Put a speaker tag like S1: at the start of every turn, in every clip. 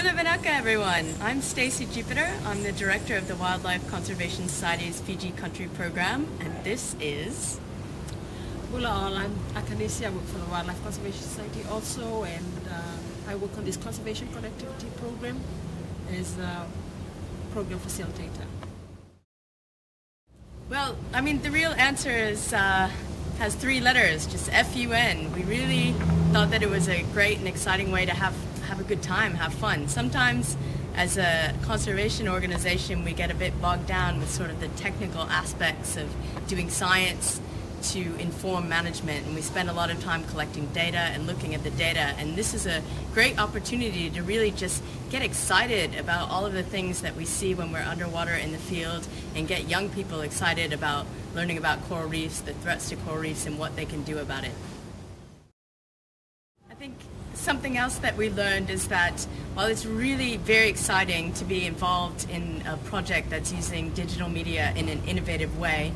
S1: Bula Vinaka, everyone. I'm Stacy Jupiter. I'm the director of the Wildlife Conservation Society's Fiji Country Program, and this is.
S2: Bula all, I'm Akanisi. I work for the Wildlife Conservation Society also, and uh, I work on this conservation connectivity program as a program facilitator.
S1: Well, I mean, the real answer is uh, has three letters, just F-U-N. We really thought that it was a great and exciting way to have have a good time, have fun. Sometimes as a conservation organization, we get a bit bogged down with sort of the technical aspects of doing science to inform management and we spend a lot of time collecting data and looking at the data and this is a great opportunity to really just get excited about all of the things that we see when we're underwater in the field and get young people excited about learning about coral reefs, the threats to coral reefs and what they can do about it. Something else that we learned is that while it's really very exciting to be involved in a project that's using digital media in an innovative way,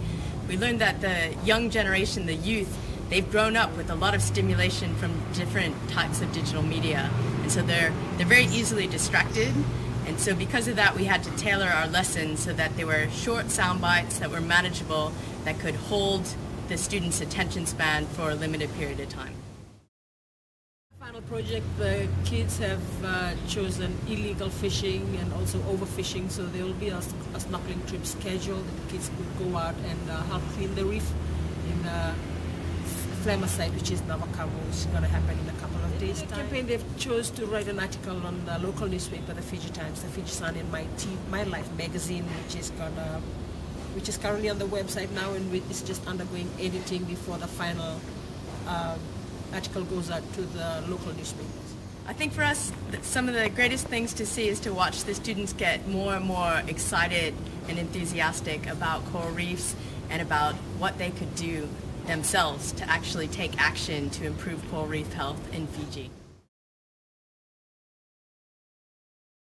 S1: we learned that the young generation, the youth, they've grown up with a lot of stimulation from different types of digital media. And so they're, they're very easily distracted. And so because of that, we had to tailor our lessons so that they were short sound bites that were manageable, that could hold the student's attention span for a limited period of time
S2: final project, the kids have uh, chosen illegal fishing and also overfishing, so there will be a, a snorkeling trip scheduled. The kids could go out and uh, help clean the reef in uh, site, which is Navakavu, which is going to happen in a couple of days' time. The campaign, they've chose to write an article on the local newspaper, the Fiji Times, the Fiji Sun, and My, My Life magazine, which is gonna, which is currently on the website now, and it's just undergoing editing before the final um, article goes out to the local newspapers.
S1: I think for us, some of the greatest things to see is to watch the students get more and more excited and enthusiastic about coral reefs and about what they could do themselves to actually take action to improve coral reef health in Fiji.